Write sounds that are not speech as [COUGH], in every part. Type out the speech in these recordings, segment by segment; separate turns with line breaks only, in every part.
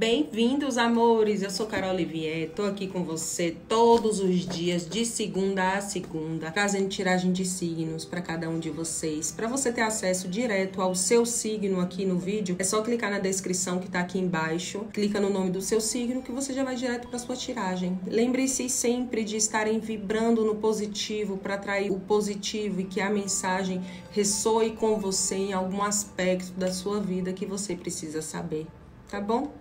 Bem-vindos, amores! Eu sou Carol Olivier, tô aqui com você todos os dias, de segunda a segunda, trazendo tiragem de signos para cada um de vocês. Para você ter acesso direto ao seu signo aqui no vídeo, é só clicar na descrição que tá aqui embaixo, clica no nome do seu signo que você já vai direto para sua tiragem. Lembre-se sempre de estarem vibrando no positivo para atrair o positivo e que a mensagem ressoe com você em algum aspecto da sua vida que você precisa saber, tá bom?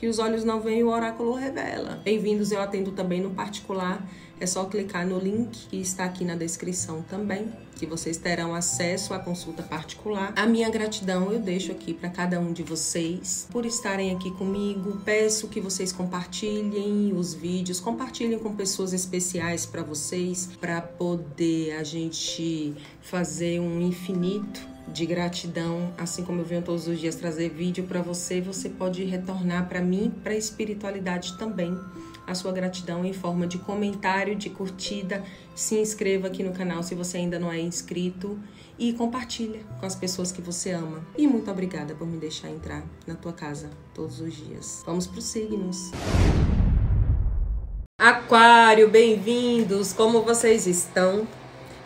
Que os olhos não veem, o oráculo revela. Bem-vindos, eu atendo também no particular. É só clicar no link que está aqui na descrição também, que vocês terão acesso à consulta particular. A minha gratidão eu deixo aqui para cada um de vocês por estarem aqui comigo. Peço que vocês compartilhem os vídeos, compartilhem com pessoas especiais para vocês, para poder a gente fazer um infinito de gratidão, assim como eu venho todos os dias trazer vídeo para você, você pode retornar para mim, para a espiritualidade também, a sua gratidão em forma de comentário, de curtida. Se inscreva aqui no canal se você ainda não é inscrito e compartilha com as pessoas que você ama. E muito obrigada por me deixar entrar na tua casa todos os dias. Vamos para os signos. Aquário, bem-vindos! Como vocês estão?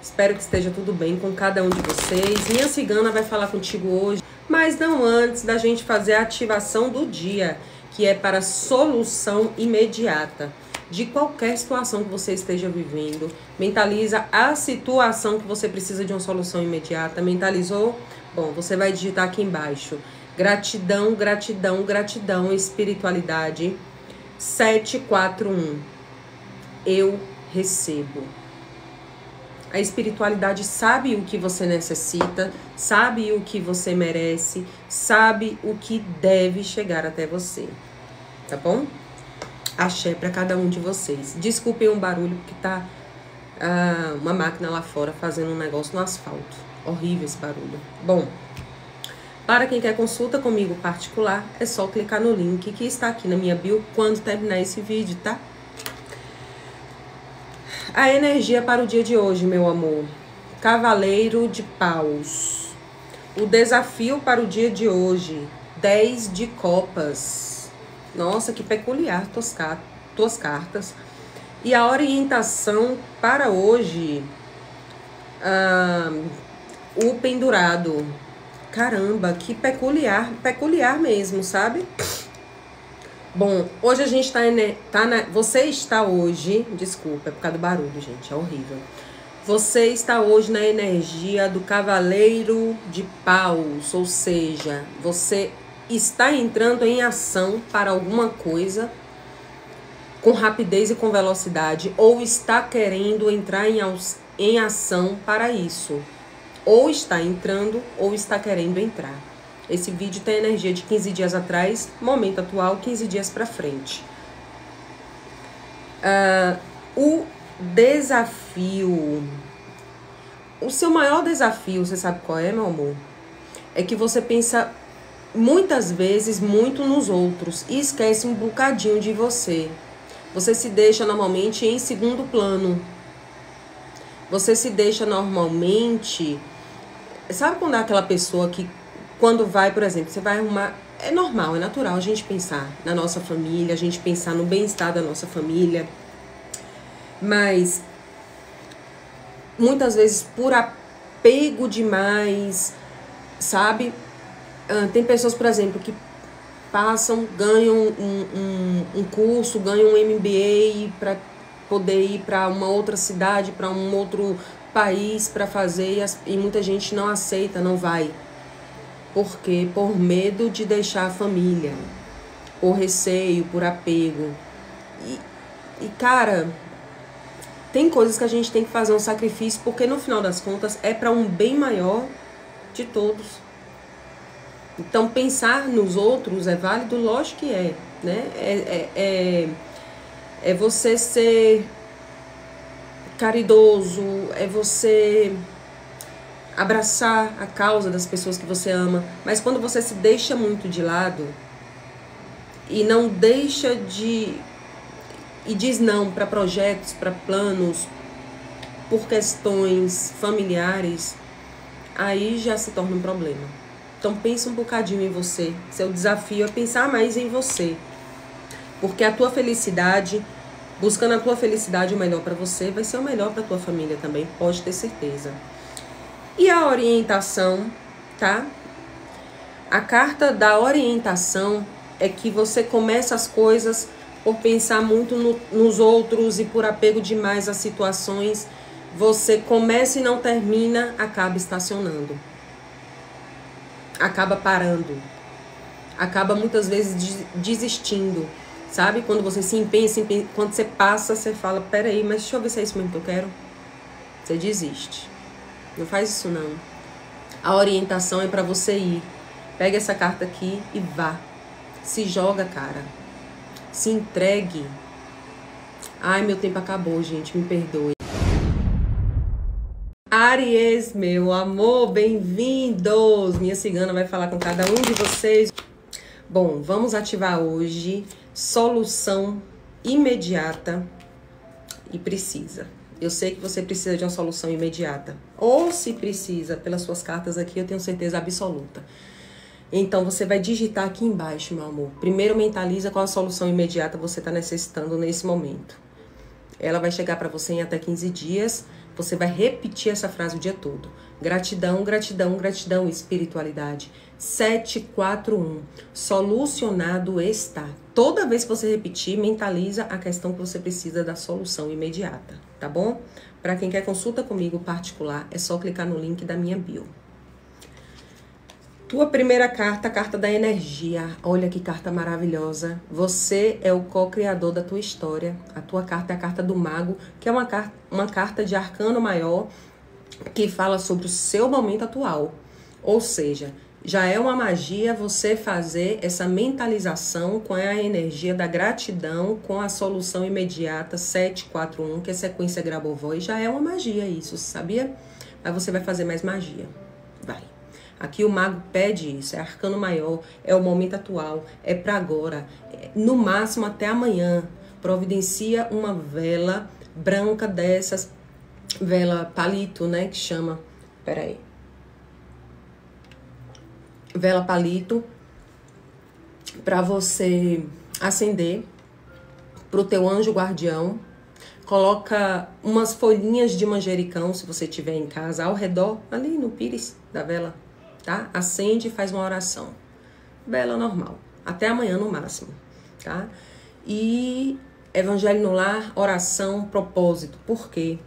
Espero que esteja tudo bem com cada um de vocês. Minha cigana vai falar contigo hoje, mas não antes da gente fazer a ativação do dia, que é para solução imediata de qualquer situação que você esteja vivendo. Mentaliza a situação que você precisa de uma solução imediata. Mentalizou? Bom, você vai digitar aqui embaixo. Gratidão, gratidão, gratidão, espiritualidade. 741. Eu recebo. A espiritualidade sabe o que você necessita, sabe o que você merece, sabe o que deve chegar até você. Tá bom? Axé para cada um de vocês. Desculpem o barulho porque tá ah, uma máquina lá fora fazendo um negócio no asfalto. Horrível esse barulho. Bom, para quem quer consulta comigo particular, é só clicar no link que está aqui na minha bio quando terminar esse vídeo, tá? A energia para o dia de hoje, meu amor. Cavaleiro de Paus. O desafio para o dia de hoje. 10 de copas. Nossa, que peculiar tuas, tuas cartas. E a orientação para hoje. O pendurado. Caramba, que peculiar, peculiar mesmo, sabe? Bom, hoje a gente tá, tá na. Você está hoje. Desculpa, é por causa do barulho, gente. É horrível. Você está hoje na energia do Cavaleiro de Paus, ou seja, você está entrando em ação para alguma coisa com rapidez e com velocidade, ou está querendo entrar em, em ação para isso. Ou está entrando, ou está querendo entrar. Esse vídeo tem energia de 15 dias atrás, momento atual, 15 dias para frente. Uh, o desafio. O seu maior desafio, você sabe qual é, meu amor? É que você pensa muitas vezes muito nos outros e esquece um bocadinho de você. Você se deixa normalmente em segundo plano. Você se deixa normalmente. Sabe quando é aquela pessoa que quando vai, por exemplo, você vai arrumar. É normal, é natural a gente pensar na nossa família, a gente pensar no bem-estar da nossa família. Mas muitas vezes por apego demais, sabe? Ah, tem pessoas, por exemplo, que passam, ganham um, um, um curso, ganham um MBA para poder ir para uma outra cidade, para um outro país para fazer e, as, e muita gente não aceita, não vai. Por quê? Por medo de deixar a família, por receio, por apego. E, e cara, tem coisas que a gente tem que fazer um sacrifício, porque no final das contas é para um bem maior de todos. Então, pensar nos outros é válido? Lógico que é. Né? É, é, é, é você ser caridoso, é você abraçar a causa das pessoas que você ama, mas quando você se deixa muito de lado e não deixa de e diz não para projetos, para planos, por questões familiares, aí já se torna um problema. Então pense um bocadinho em você. Seu desafio é pensar mais em você, Porque a tua felicidade, buscando a tua felicidade o melhor para você, vai ser o melhor para tua família também, pode ter certeza. E a orientação, tá? A carta da orientação é que você começa as coisas por pensar muito no, nos outros e por apego demais às situações. Você começa e não termina, acaba estacionando. Acaba parando. Acaba muitas vezes desistindo. Sabe? Quando você se empenha, se empenha, quando você passa, você fala: peraí, mas deixa eu ver se é isso mesmo que eu quero. Você desiste. Não faz isso não. A orientação é para você ir. Pega essa carta aqui e vá. Se joga, cara. Se entregue. Ai, meu tempo acabou, gente. Me perdoe. Aries, meu amor, bem-vindos! Minha cigana vai falar com cada um de vocês. Bom, vamos ativar hoje solução imediata e precisa. Eu sei que você precisa de uma solução imediata. Ou se precisa, pelas suas cartas aqui, eu tenho certeza absoluta. Então você vai digitar aqui embaixo, meu amor. Primeiro mentaliza qual a solução imediata você está necessitando nesse momento. Ela vai chegar para você em até 15 dias. Você vai repetir essa frase o dia todo. Gratidão, gratidão, gratidão, espiritualidade. 741. Solucionado está. Toda vez que você repetir, mentaliza a questão que você precisa da solução imediata, tá bom? Para quem quer consulta comigo particular, é só clicar no link da minha bio. Tua primeira carta, a carta da energia. Olha que carta maravilhosa. Você é o co-criador da tua história. A tua carta é a carta do mago, que é uma, car uma carta de arcano maior que fala sobre o seu momento atual. Ou seja, já é uma magia você fazer essa mentalização com a energia da gratidão, com a solução imediata 741, que é sequência Grabovoi. Já é uma magia isso, sabia? Mas você vai fazer mais magia. Aqui o mago pede isso, é arcano maior, é o momento atual, é para agora, no máximo até amanhã. Providencia uma vela branca dessas, vela palito, né, que chama. Peraí. Vela palito para você acender pro teu anjo guardião. Coloca umas folhinhas de manjericão, se você tiver em casa, ao redor, ali no pires da vela tá? Acende e faz uma oração. Bela normal. Até amanhã no máximo, tá? E Evangelho no Lar, oração, propósito. Por quê?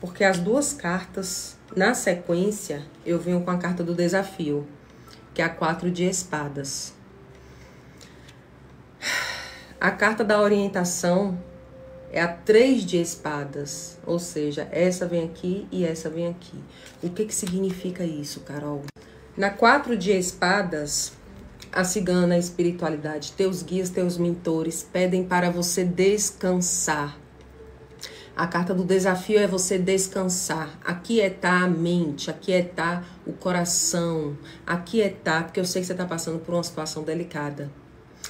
Porque as duas cartas, na sequência, eu venho com a carta do desafio, que é a quatro de espadas. A carta da orientação é a três de espadas, ou seja, essa vem aqui e essa vem aqui. O que que significa isso, Carol? Na quatro de espadas, a cigana, a espiritualidade, teus guias, teus mentores pedem para você descansar. A carta do desafio é você descansar, aquietar a mente, aquietar o coração, aquietar, porque eu sei que você está passando por uma situação delicada.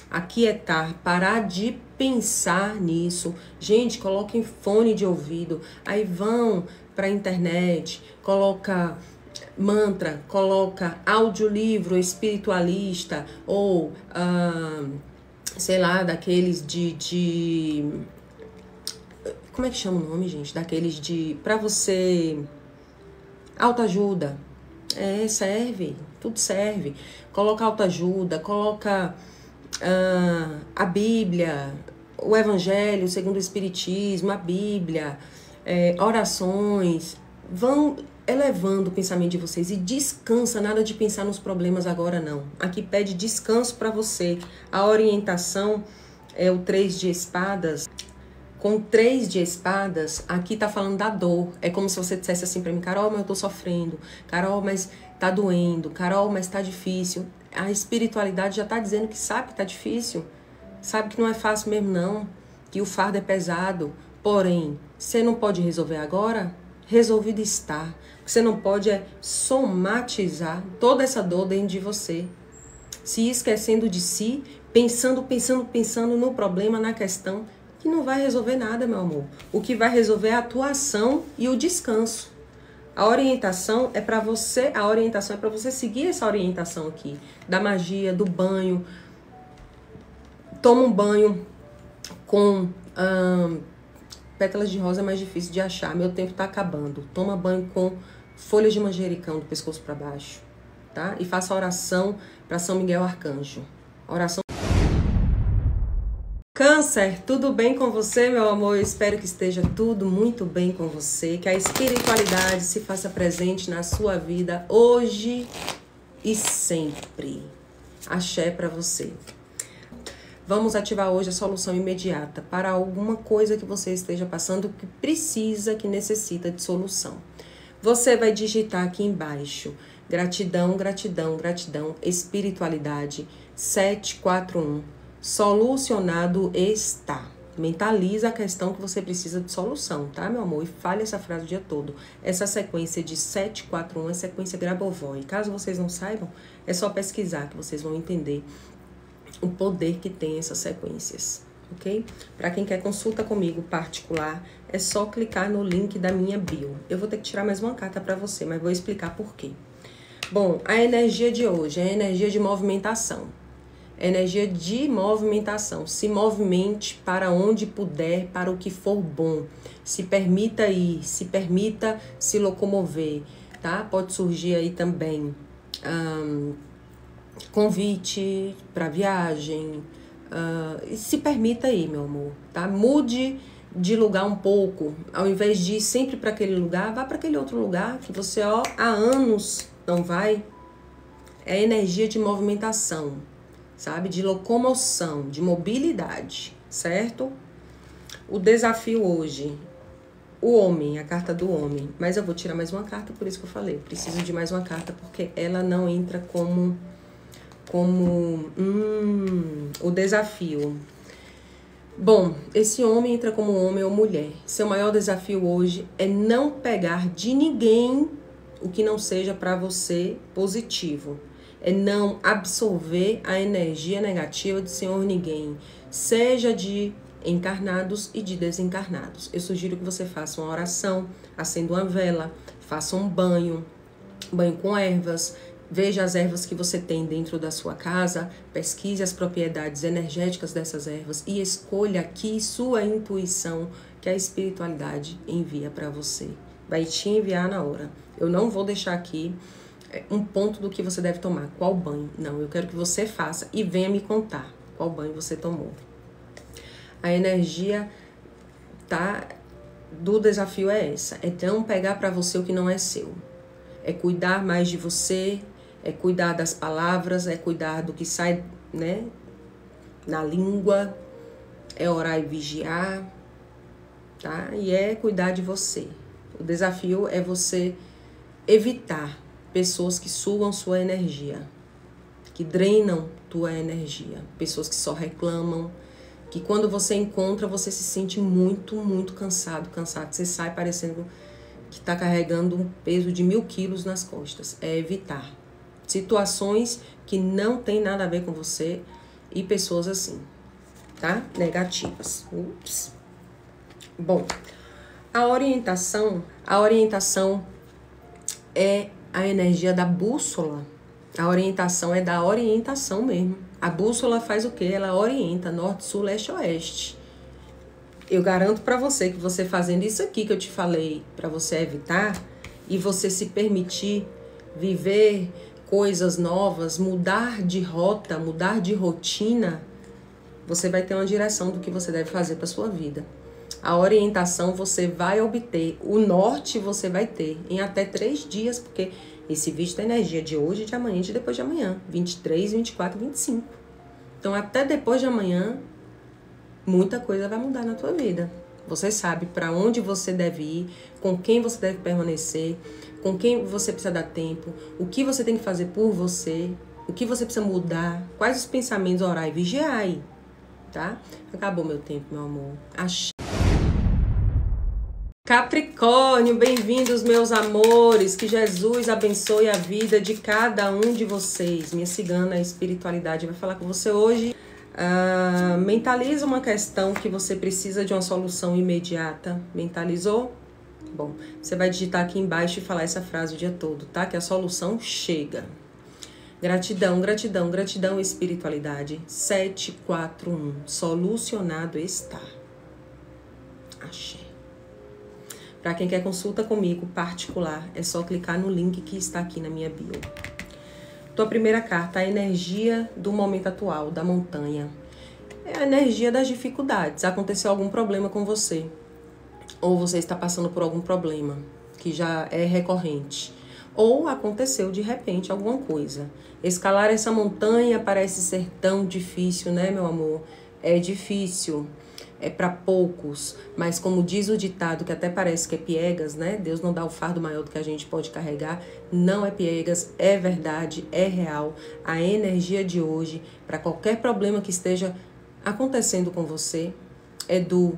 Aquietar, parar de pensar nisso. Gente, coloquem fone de ouvido, aí vão para a internet, coloca mantra, coloca audiolivro espiritualista ou, sei lá, daqueles de, de. Como é que chama o nome, gente? Daqueles de. para você. Autoajuda. É, serve. Tudo serve. Coloca autoajuda, coloca ah, a Bíblia, o Evangelho segundo o Espiritismo, a Bíblia, é, orações. Vão elevando o pensamento de vocês e descansa, nada de pensar nos problemas agora não. Aqui pede descanso para você. A orientação é o três de espadas. Com três de espadas, aqui tá falando da dor. É como se você dissesse assim para mim, Carol, mas eu tô sofrendo. Carol, mas tá doendo. Carol, mas tá difícil. A espiritualidade já tá dizendo que sabe que tá difícil. Sabe que não é fácil mesmo não, que o fardo é pesado. Porém, você não pode resolver agora? Resolvido está. O que você não pode é somatizar toda essa dor dentro de você. Se esquecendo de si, pensando, pensando, pensando no problema, na questão, que não vai resolver nada, meu amor. O que vai resolver é a atuação e o descanso. A orientação é para você, a orientação é para você seguir essa orientação aqui, da magia, do banho. Toma um banho com hum, pétalas de rosa é mais difícil de achar. Meu tempo tá acabando. Toma banho com folhas de manjericão do pescoço para baixo, tá? E faça oração para São Miguel Arcanjo. oração Câncer, tudo bem com você, meu amor? Eu espero que esteja tudo muito bem com você, que a espiritualidade se faça presente na sua vida hoje e sempre. Axé para você. Vamos ativar hoje a solução imediata para alguma coisa que você esteja passando que precisa, que necessita de solução. Você vai digitar aqui embaixo: gratidão, gratidão, gratidão, espiritualidade 741 Solucionado está. Mentaliza a questão que você precisa de solução, tá, meu amor? E fale essa frase o dia todo. Essa sequência de 741 é sequência Grabovoi. Caso vocês não saibam, é só pesquisar que vocês vão entender o poder que tem essas sequências, ok? Para quem quer consulta comigo particular, é só clicar no link da minha bio. Eu vou ter que tirar mais uma carta para você, mas vou explicar por quê. Bom, a energia de hoje é a energia de movimentação energia de movimentação. Se movimente para onde puder, para o que for bom. Se permita ir, se permita se locomover, tá? Pode surgir aí também um, convite para viagem. Uh, se permita ir, meu amor, tá? Mude de lugar um pouco. Ao invés de ir sempre para aquele lugar, vá para aquele outro lugar que você ó, há anos não vai. É energia de movimentação sabe? De locomoção, de mobilidade, certo? O desafio hoje, o homem, a carta do homem. Mas eu vou tirar mais uma carta, por isso que eu falei. Preciso de mais uma carta, porque ela não entra como. Como. Hum, o desafio. Bom, esse homem entra como homem ou mulher. Seu maior desafio hoje é não pegar de ninguém o que não seja para você positivo é não absorver a energia negativa de senhor ninguém, seja de encarnados e de desencarnados. Eu sugiro que você faça uma oração, acenda uma vela, faça um banho, banho com ervas, veja as ervas que você tem dentro da sua casa, pesquise as propriedades energéticas dessas ervas e escolha aqui sua intuição que a espiritualidade envia para você. Vai te enviar na hora. Eu não vou deixar aqui um ponto do que você deve tomar. Qual banho? Não, eu quero que você faça e venha me contar qual banho você tomou. A energia tá do desafio é essa, é não pegar para você o que não é seu. É cuidar mais de você, é cuidar das palavras, é cuidar do que sai, né, na língua, é orar e vigiar, tá? E é cuidar de você. O desafio é você evitar pessoas que sugam sua energia, que drenam tua energia, pessoas que só reclamam, que quando você encontra você se sente muito, muito cansado, cansado, você sai parecendo que está carregando um peso de mil quilos nas costas. É evitar situações que não tem nada a ver com você e pessoas assim, tá? Negativas. Ups. Bom, a orientação, a orientação é a energia da bússola. A orientação é da orientação mesmo. A bússola faz o que? Ela orienta norte, sul, leste, oeste. Eu garanto para você que você fazendo isso aqui que eu te falei para você evitar e você se permitir viver coisas novas, mudar de rota, mudar de rotina, você vai ter uma direção do que você deve fazer para sua vida. A orientação você vai obter, o norte você vai ter em até três dias, porque esse vídeo tem energia de hoje, de amanhã e de depois de amanhã. 23, 24, 25. Então, até depois de amanhã, muita coisa vai mudar na tua vida. Você sabe para onde você deve ir, com quem você deve permanecer, com quem você precisa dar tempo, o que você tem que fazer por você, o que você precisa mudar, quais os pensamentos orar e vigiar aí, tá? Acabou meu tempo, meu amor. Achei Capricórnio, bem-vindos, meus amores. Que Jesus abençoe a vida de cada um de vocês. Minha cigana espiritualidade vai falar com você hoje. Uh, mentaliza uma questão que você precisa de uma solução imediata. Mentalizou? Bom, você vai digitar aqui embaixo e falar essa frase o dia todo, tá? Que a solução chega. Gratidão, gratidão, gratidão, espiritualidade. 741. Solucionado está. Achei. Para quem quer consulta comigo particular, é só clicar no link que está aqui na minha bio. Tua primeira carta, a energia do momento atual, da montanha. É a energia das dificuldades. Aconteceu algum problema com você. Ou você está passando por algum problema que já é recorrente. Ou aconteceu de repente alguma coisa. Escalar essa montanha parece ser tão difícil, né, meu amor? É difícil é para poucos, mas como diz o ditado, que até parece que é piegas, né? Deus não dá o fardo maior do que a gente pode carregar. Não é piegas, é verdade, é real. A energia de hoje, para qualquer problema que esteja acontecendo com você, é do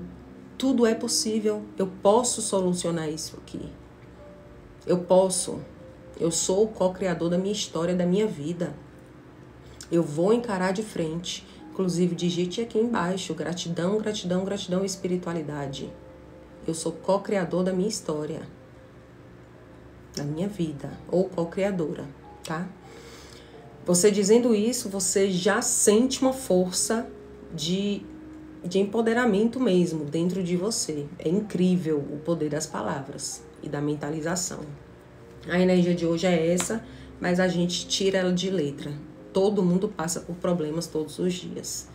tudo é possível, eu posso solucionar isso aqui. Eu posso. Eu sou o co-criador da minha história, da minha vida. Eu vou encarar de frente. Inclusive, digite aqui embaixo: gratidão, gratidão, gratidão e espiritualidade. Eu sou co-criador da minha história, da minha vida, ou co-criadora, tá? Você dizendo isso, você já sente uma força de, de empoderamento mesmo dentro de você. É incrível o poder das palavras e da mentalização. A energia de hoje é essa, mas a gente tira ela de letra todo mundo passa por problemas todos os dias.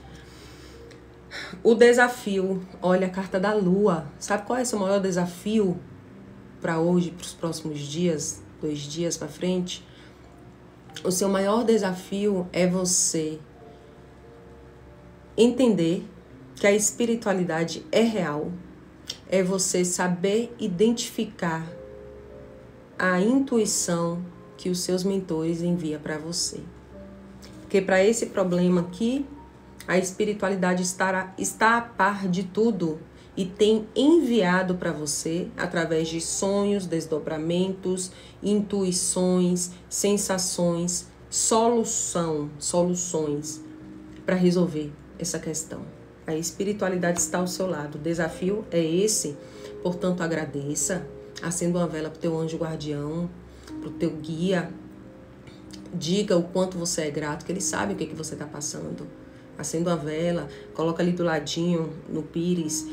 O desafio, olha a carta da lua. Sabe qual é o seu maior desafio para hoje, para os próximos dias, dois dias para frente? O seu maior desafio é você entender que a espiritualidade é real, é você saber identificar a intuição que os seus mentores enviam para você. Porque para esse problema aqui, a espiritualidade estará, está a par de tudo e tem enviado para você através de sonhos, desdobramentos, intuições, sensações, solução, soluções para resolver essa questão. A espiritualidade está ao seu lado. O desafio é esse. Portanto, agradeça, acenda uma vela para o teu anjo guardião, para o teu guia, diga o quanto você é grato, que ele sabe o que, que você está passando. Acenda uma vela, coloca ali do ladinho, no pires,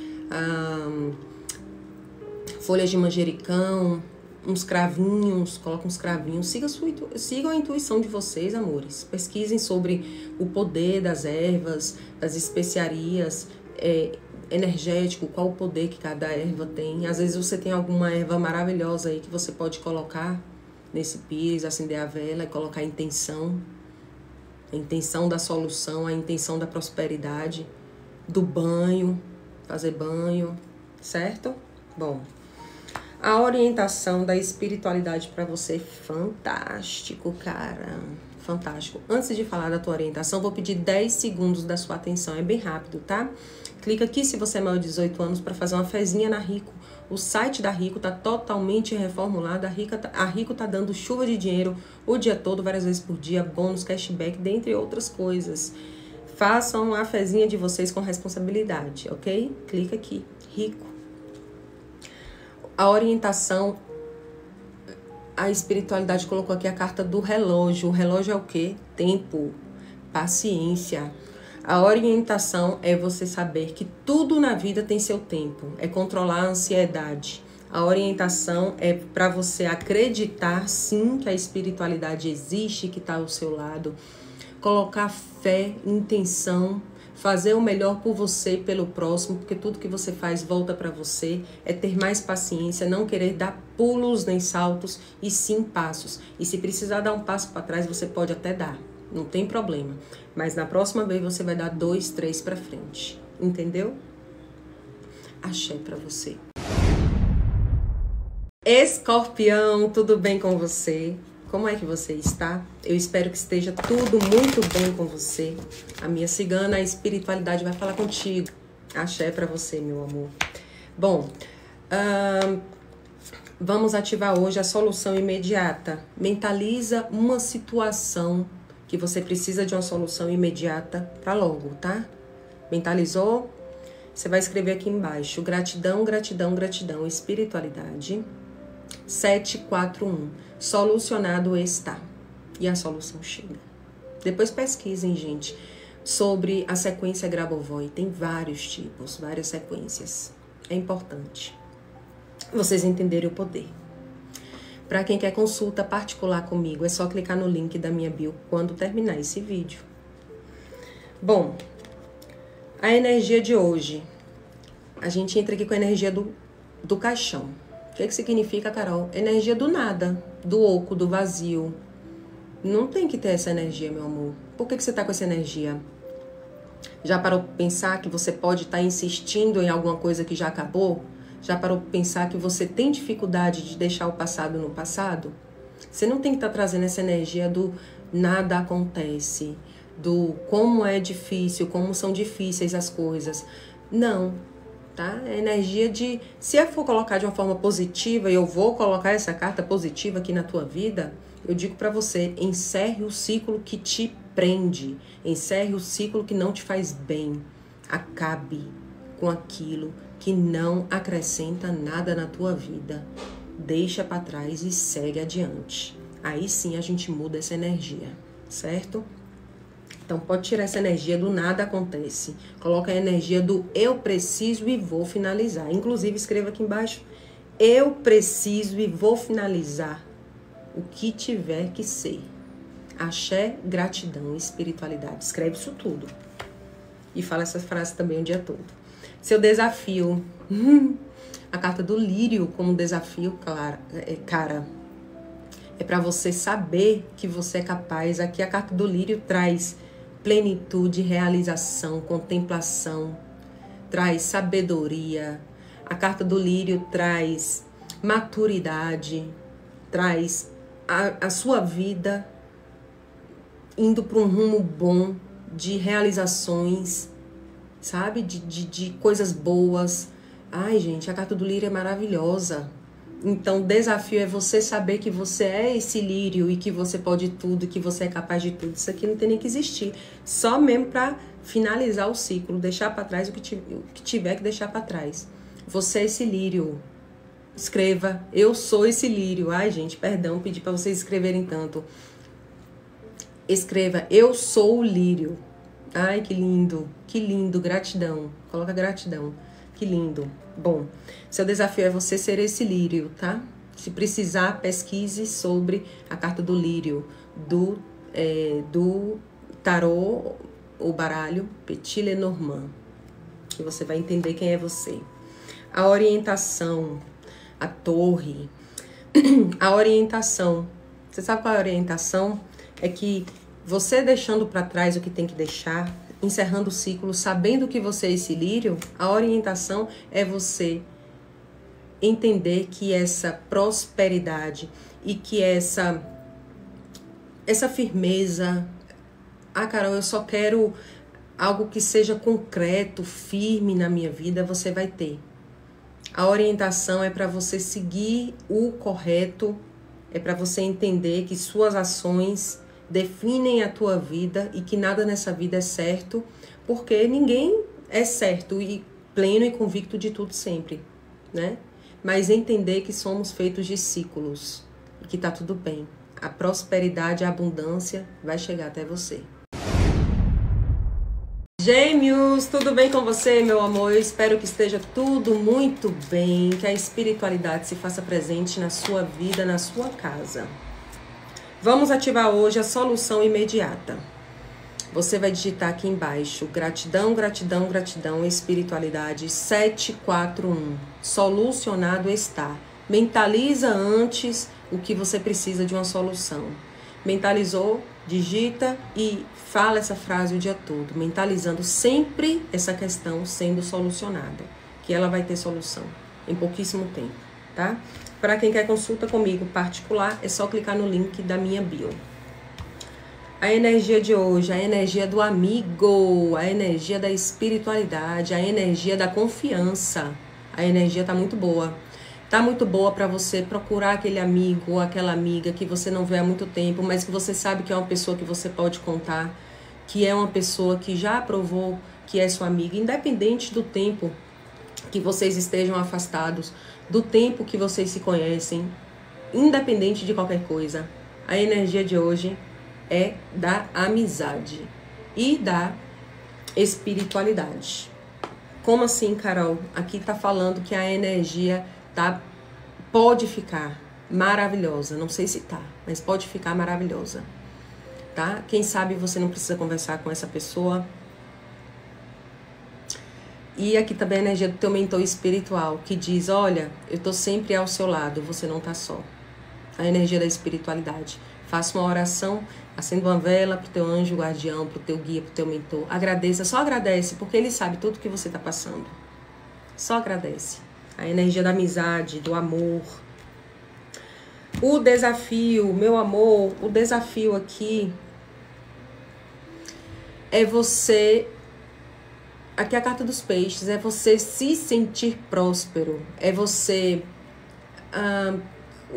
folhas de manjericão, uns cravinhos, coloca uns cravinhos. Siga sua, sigam a intuição de vocês, amores. Pesquisem sobre o poder das ervas, das especiarias, é, energético, qual o poder que cada erva tem. Às vezes você tem alguma erva maravilhosa aí que você pode colocar nesse pires, acender a vela e colocar a intenção, a intenção da solução, a intenção da prosperidade, do banho, fazer banho, certo? Bom, a orientação da espiritualidade para você, fantástico, cara. Fantástico. Antes de falar da tua orientação, vou pedir 10 segundos da sua atenção. É bem rápido, tá? Clica aqui se você é maior de 18 anos para fazer uma fezinha na Rico o site da Rico está totalmente reformulado. A Rico, tá, a Rico tá dando chuva de dinheiro o dia todo, várias vezes por dia, bônus, cashback, dentre outras coisas. Façam a fezinha de vocês com responsabilidade, ok? Clica aqui, Rico. A orientação, a espiritualidade colocou aqui a carta do relógio. O relógio é o quê? Tempo, paciência a orientação é você saber que tudo na vida tem seu tempo, é controlar a ansiedade. A orientação é para você acreditar sim que a espiritualidade existe, que está ao seu lado, colocar fé, intenção, fazer o melhor por você e pelo próximo, porque tudo que você faz volta para você, é ter mais paciência, não querer dar pulos nem saltos e sim passos. E se precisar dar um passo para trás, você pode até dar não tem problema. Mas na próxima vez você vai dar dois, três para frente, entendeu? Achei para você. Escorpião, tudo bem com você? Como é que você está? Eu espero que esteja tudo muito bem com você. A minha cigana, a espiritualidade vai falar contigo. Axé para você, meu amor. Bom, uh, vamos ativar hoje a solução imediata. Mentaliza uma situação que você precisa de uma solução imediata para logo, tá? Mentalizou? Você vai escrever aqui embaixo: gratidão, gratidão, gratidão, espiritualidade. 741. Solucionado está. e a solução chega. Depois pesquisem, gente, sobre a sequência Grabovoi. Tem vários tipos, várias sequências. É importante vocês entenderem o poder. Para quem quer consulta particular comigo, é só clicar no link da minha bio quando terminar esse vídeo. Bom, a energia de hoje. A gente entra aqui com a energia do, do caixão. O que, que significa, Carol? Energia do nada, do oco, do vazio. Não tem que ter essa energia, meu amor. Por que, que você tá com essa energia? Já parou para pensar que você pode estar tá insistindo em alguma coisa que já acabou? Já parou para pensar que você tem dificuldade de deixar o passado no passado? Você não tem que estar tá trazendo essa energia do nada acontece, do como é difícil, como são difíceis as coisas. Não, tá? É energia de se eu for colocar de uma forma positiva e eu vou colocar essa carta positiva aqui na tua vida, eu digo para você, encerre o ciclo que te prende, encerre o ciclo que não te faz bem. Acabe com aquilo que não acrescenta nada na tua vida. Deixa para trás e segue adiante. Aí sim a gente muda essa energia, certo? Então pode tirar essa energia do nada acontece. Coloca a energia do eu preciso e vou finalizar. Inclusive escreva aqui embaixo eu preciso e vou finalizar o que tiver que ser. Axé, gratidão, espiritualidade. Escreve isso tudo. E fala essa frase também o dia todo. Seu desafio. [LAUGHS] A carta do lírio como desafio, cara, é, cara é para você saber que você é capaz. Aqui a carta do lírio traz plenitude, realização, contemplação, traz sabedoria. A carta do lírio traz maturidade, traz a, a sua vida indo para um rumo bom de realizações, sabe? De, de, de coisas boas. Ai, gente, a carta do lírio é maravilhosa. Então, o desafio é você saber que você é esse lírio e que você pode tudo, que você é capaz de tudo. Isso aqui não tem nem que existir. Só mesmo para finalizar o ciclo, deixar para trás o que, tiver que deixar para trás. Você é esse lírio, Escreva, eu sou esse lírio. Ai, gente, perdão, pedi para vocês escreverem tanto. Escreva, eu sou o lírio. Ai, que lindo, que lindo, gratidão. Coloca gratidão, que lindo. Bom, seu desafio é você ser esse lírio, tá? Se precisar, pesquise sobre a carta do lírio, do, é, do tarô, o baralho Petit Lenormand. Que você vai entender quem é você. A orientação a torre, [CLEARS THROAT] a orientação. Você sabe qual é a orientação? É que você deixando para trás o que tem que deixar, encerrando o ciclo, sabendo que você é esse lírio, a orientação é você entender que essa prosperidade e que essa essa firmeza, ah, Carol, eu só quero algo que seja concreto, firme na minha vida, você vai ter. A orientação é para você seguir o correto, é para você entender que suas ações definem a tua vida e que nada nessa vida é certo, porque ninguém é certo e pleno e convicto de tudo sempre, né? Mas entender que somos feitos de ciclos e que tá tudo bem. A prosperidade, a abundância vai chegar até você. Gêmeos, tudo bem com você, meu amor? Eu espero que esteja tudo muito bem, que a espiritualidade se faça presente na sua vida, na sua casa. Vamos ativar hoje a solução imediata. Você vai digitar aqui embaixo: gratidão, gratidão, gratidão, espiritualidade 741. Solucionado está. Mentaliza antes o que você precisa de uma solução. Mentalizou? Digita e fala essa frase o dia todo, mentalizando sempre essa questão sendo solucionada, que ela vai ter solução em pouquíssimo tempo, tá? Para quem quer consulta comigo particular, é só clicar no link da minha bio. A energia de hoje, a energia do amigo, a energia da espiritualidade, a energia da confiança. A energia tá muito boa tá muito boa para você procurar aquele amigo ou aquela amiga que você não vê há muito tempo, mas que você sabe que é uma pessoa que você pode contar, que é uma pessoa que já provou que é sua amiga, independente do tempo que vocês estejam afastados, do tempo que vocês se conhecem, independente de qualquer coisa. A energia de hoje é da amizade e da espiritualidade. Como assim, Carol? Aqui tá falando que a energia tá pode ficar maravilhosa. Não sei se tá, mas pode ficar maravilhosa. Tá? Quem sabe você não precisa conversar com essa pessoa. E aqui também a energia do teu mentor espiritual, que diz: Olha, eu tô sempre ao seu lado, você não tá só. A energia da espiritualidade. Faça uma oração Acenda uma vela pro teu anjo guardião, pro teu guia, pro teu mentor. Agradeça, só agradece, porque ele sabe tudo que você está passando. Só agradece. A energia da amizade, do amor. O desafio, meu amor, o desafio aqui é você. Aqui é a carta dos peixes, é você se sentir próspero, é você.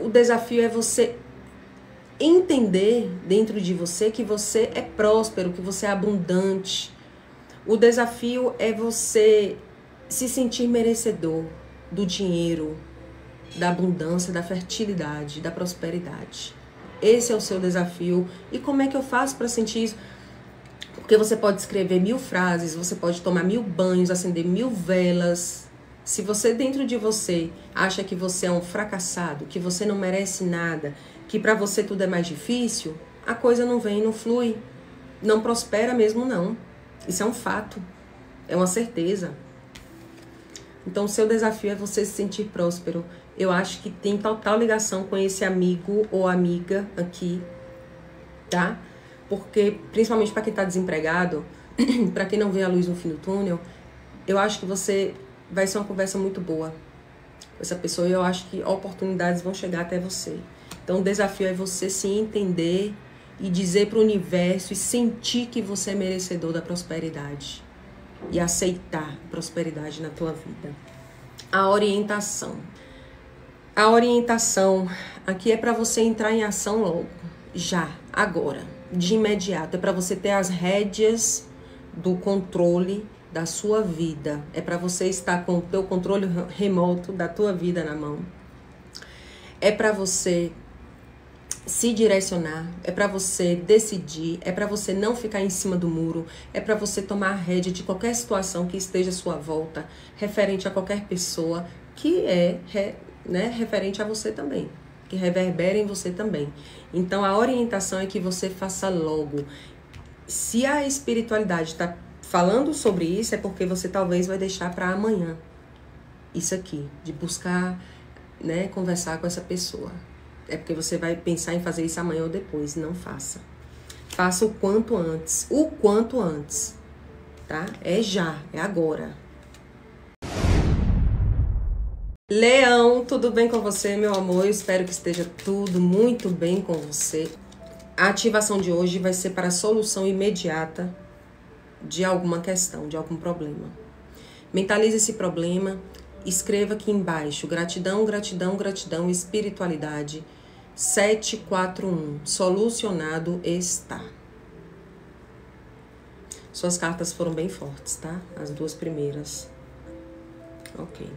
O desafio é você entender dentro de você que você é próspero, que você é abundante. O desafio é você se sentir merecedor do dinheiro, da abundância, da fertilidade, da prosperidade. Esse é o seu desafio. E como é que eu faço para sentir isso? Porque você pode escrever mil frases, você pode tomar mil banhos, acender mil velas. Se você dentro de você acha que você é um fracassado, que você não merece nada, que para você tudo é mais difícil, a coisa não vem, não flui, não prospera mesmo não. Isso é um fato, é uma certeza. Então, o seu desafio é você se sentir próspero. Eu acho que tem total ligação com esse amigo ou amiga aqui, tá? Porque, principalmente para quem está desempregado, [CLEARS THROAT] para quem não vê a luz no fim do túnel, eu acho que você vai ser uma conversa muito boa com essa pessoa e eu acho que oportunidades vão chegar até você. Então, o desafio é você se entender e dizer para o universo e sentir que você é merecedor da prosperidade e aceitar prosperidade na tua vida. A orientação. A orientação aqui é para você entrar em ação logo, já, agora, de imediato. É para você ter as rédeas do controle da sua vida. É para você estar com o teu controle remoto da tua vida na mão. É para você se direcionar, é para você decidir, é para você não ficar em cima do muro, é para você tomar a rédea de qualquer situação que esteja à sua volta, referente a qualquer pessoa que é né, referente a você também, que reverbera em você também. Então a orientação é que você faça logo. Se a espiritualidade está falando sobre isso, é porque você talvez vai deixar para amanhã. Isso aqui, de buscar, né, conversar com essa pessoa. É porque você vai pensar em fazer isso amanhã ou depois. Não faça. Faça o quanto antes. O quanto antes. Tá? É já, é agora. Leão, tudo bem com você, meu amor? Eu espero que esteja tudo muito bem com você. A ativação de hoje vai ser para a solução imediata de alguma questão, de algum problema. Mentalize esse problema, escreva aqui embaixo: gratidão, gratidão, gratidão, espiritualidade 741. Solucionado está. Suas cartas foram bem fortes, tá? As duas primeiras. Ok.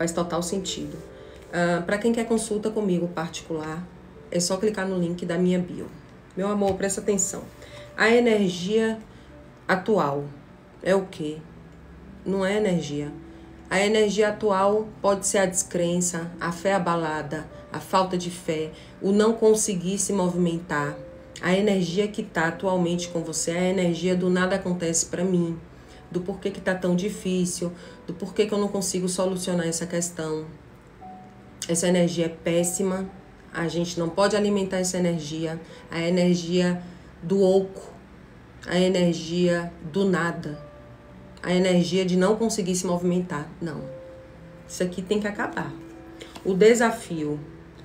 Faz total sentido. Uh, ah, Para quem quer consulta comigo particular, é só clicar no link da minha bio. Meu amor, presta atenção. A energia atual é o quê? Não é energia. A energia atual pode ser a descrença, a fé abalada, a falta de fé, o não conseguir se movimentar. A energia que está atualmente com você é a energia do nada acontece para mim, do porquê que está tão difícil, do porquê que eu não consigo solucionar essa questão. Essa energia é péssima, a gente não pode alimentar essa energia, a energia do oco, a energia do nada, a energia de não conseguir se movimentar. Não. Isso aqui tem que acabar. O desafio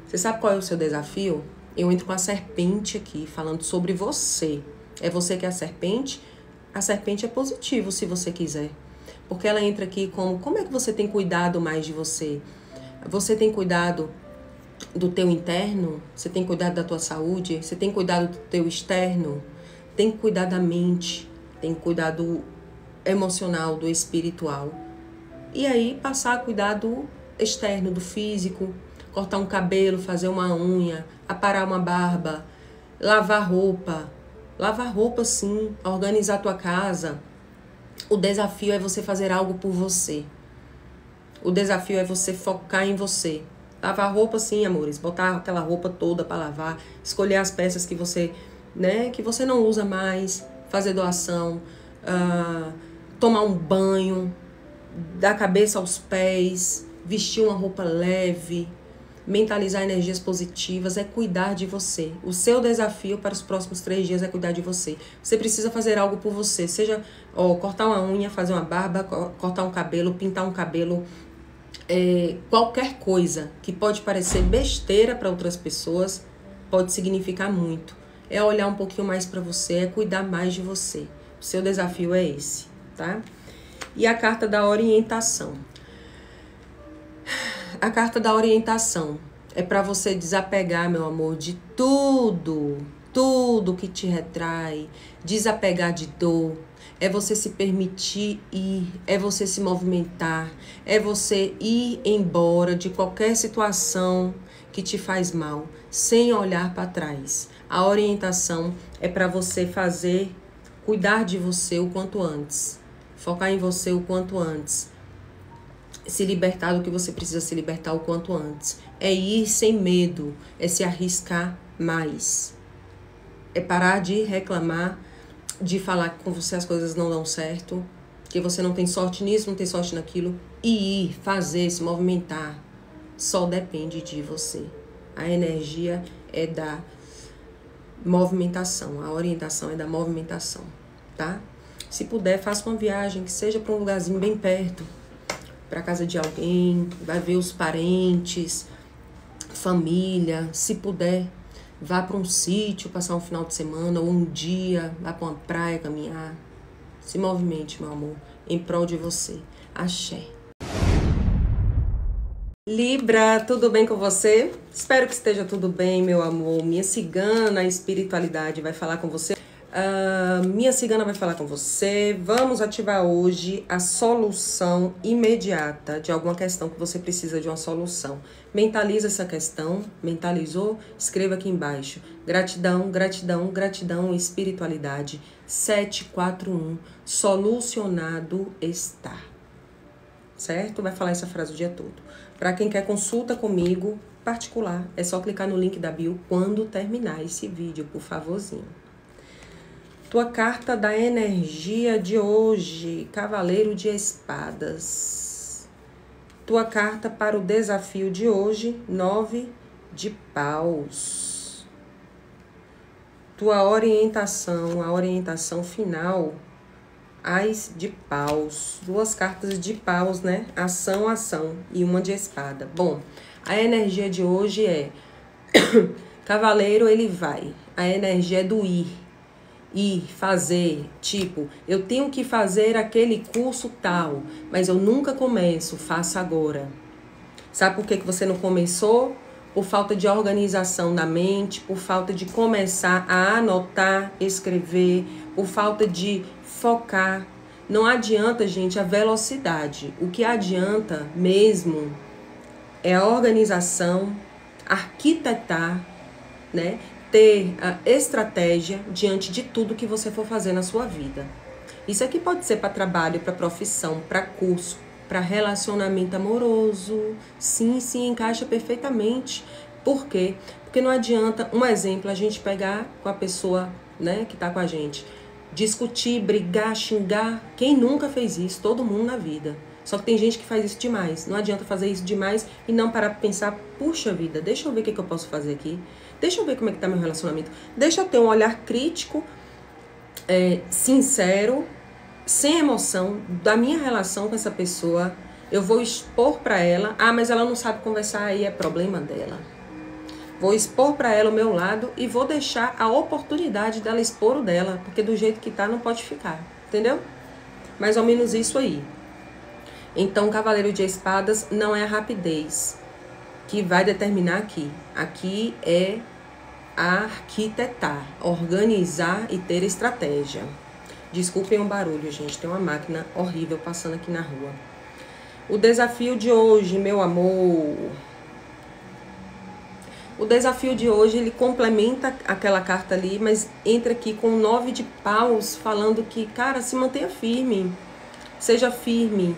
você sabe qual é o seu desafio? Eu entro com a serpente aqui, falando sobre você. É você que é a serpente? A serpente é positivo, se você quiser. Porque ela entra aqui como como é que você tem cuidado mais de você? Você tem cuidado do teu interno? Você tem cuidado da tua saúde? Você tem cuidado do teu externo? Tem que cuidar da mente, tem que cuidar do emocional, do espiritual. E aí passar a cuidar do externo, do físico, cortar um cabelo, fazer uma unha, aparar uma barba, lavar roupa. Lavar roupa, sim. Organizar tua casa. O desafio é você fazer algo por você. O desafio é você focar em você. Lavar roupa, sim, amores. Botar aquela roupa toda para lavar. Escolher as peças que você, né, que você não usa mais. Fazer doação. Uh, tomar um banho. Da cabeça aos pés. Vestir uma roupa leve. Mentalizar energias positivas é cuidar de você. O seu desafio para os próximos três dias é cuidar de você. Você precisa fazer algo por você. Seja ó, cortar uma unha, fazer uma barba, cortar um cabelo, pintar um cabelo, é, qualquer coisa que pode parecer besteira para outras pessoas pode significar muito. É olhar um pouquinho mais para você, é cuidar mais de você. O seu desafio é esse, tá? E a carta da orientação. A carta da orientação é para você desapegar, meu amor, de tudo, tudo que te retrai, desapegar de dor, é você se permitir ir, é você se movimentar, é você ir embora de qualquer situação que te faz mal, sem olhar para trás. A orientação é para você fazer, cuidar de você o quanto antes, focar em você o quanto antes, se libertar do que você precisa se libertar o quanto antes. É ir sem medo, é se arriscar mais. É parar de reclamar de falar que com você as coisas não dão certo, que você não tem sorte nisso, não tem sorte naquilo, e ir, fazer, se movimentar, só depende de você. A energia é da movimentação, a orientação é da movimentação, tá? Se puder, faça uma viagem que seja para um lugarzinho bem perto, para casa de alguém, vai ver os parentes, família, se puder, Vá para um sítio, passar um final de semana ou um dia, vá para uma praia caminhar. Se movimente, meu amor, em prol de você. Axé. Libra, tudo bem com você? Espero que esteja tudo bem, meu amor. Minha cigana espiritualidade vai falar com você Uh, minha cigana vai falar com você. Vamos ativar hoje a solução imediata de alguma questão que você precisa de uma solução. Mentaliza essa questão. Mentalizou? Escreva aqui embaixo. Gratidão, gratidão, gratidão, espiritualidade. 741. Solucionado está. Certo? Vai falar essa frase o dia todo. Para quem quer consulta comigo, particular, é só clicar no link da bio quando terminar esse vídeo, por favorzinho. Tua carta da energia de hoje, Cavaleiro de Espadas. Tua carta para o desafio de hoje, Nove de Paus. Tua orientação, a orientação final, Ais de Paus. Duas cartas de Paus, né? Ação, ação e uma de espada. Bom, a energia de hoje é [COUGHS] Cavaleiro, ele vai. A energia é do ir ir fazer, tipo, eu tenho que fazer aquele curso tal, mas eu nunca começo, faça agora. Sabe por que, que você não começou? Por falta de organização da mente, por falta de começar a anotar, escrever, por falta de focar. Não adianta, gente, a velocidade. O que adianta mesmo é a organização, arquitetar, né? Ter a estratégia diante de tudo que você for fazer na sua vida. Isso aqui pode ser para trabalho, para profissão, para curso, para relacionamento amoroso. Sim, sim, encaixa perfeitamente. Por quê? Porque não adianta, um exemplo, a gente pegar com a pessoa né, que está com a gente, discutir, brigar, xingar. Quem nunca fez isso? Todo mundo na vida. Só que tem gente que faz isso demais. Não adianta fazer isso demais e não parar para pensar, puxa vida, deixa eu ver o que, que eu posso fazer aqui. Deixa eu ver como é que tá meu relacionamento. Deixa eu ter um olhar crítico, é, sincero, sem emoção da minha relação com essa pessoa. Eu vou expor para ela. Ah, mas ela não sabe conversar, aí é problema dela. Vou expor para ela o meu lado e vou deixar a oportunidade dela expor o dela, porque do jeito que tá não pode ficar, entendeu? Mais ou menos isso aí. Então, Cavaleiro de Espadas não é rapidez, que vai determinar aqui. Aqui é arquitetar, organizar e ter estratégia. Desculpem o barulho, gente, tem uma máquina horrível passando aqui na rua. O desafio de hoje, meu amor. O desafio de hoje ele complementa aquela carta ali, mas entra aqui com nove de paus, falando que, cara, se mantenha firme, seja firme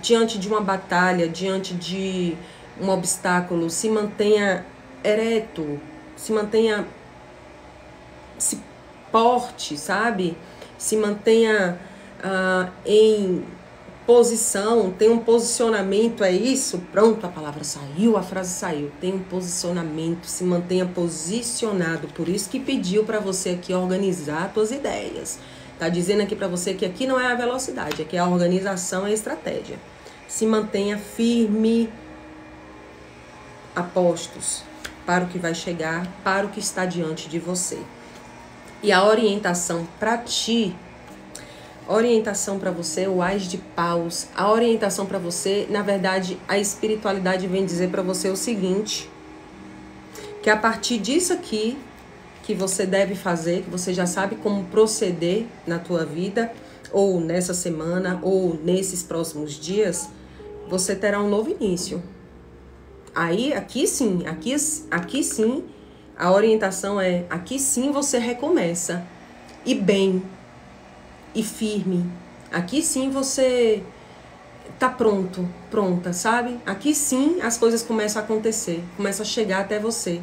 diante de uma batalha, diante de um obstáculo, se mantenha ereto, se mantenha se porte, sabe? Se mantenha uh, em posição, tem um posicionamento, é isso? Pronto, a palavra saiu, a frase saiu. Tem um posicionamento, se mantenha posicionado. Por isso que pediu para você aqui organizar suas ideias. Tá dizendo aqui para você que aqui não é a velocidade, aqui é a organização e a estratégia. Se mantenha firme, apostos para o que vai chegar, para o que está diante de você. E a orientação para ti orientação para você, o Ais de Paus, a orientação para você, na verdade, a espiritualidade vem dizer para você o seguinte: que a partir disso aqui que você deve fazer, que você já sabe como proceder na tua vida, ou nessa semana, ou nesses próximos dias, você terá um novo início. Aí, aqui sim, aqui, aqui sim, a orientação é: aqui sim você recomeça. E bem, e firme. Aqui sim você tá pronto, pronta, sabe? Aqui sim as coisas começam a acontecer, começam a chegar até você.